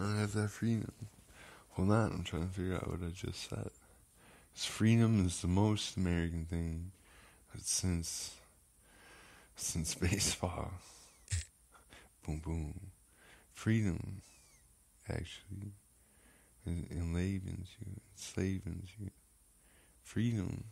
I don't have that freedom. Hold on, I'm trying to figure out what I just said. Because freedom is the most American thing since since baseball. boom boom. Freedom actually enlavens you, enslavens you. Freedom.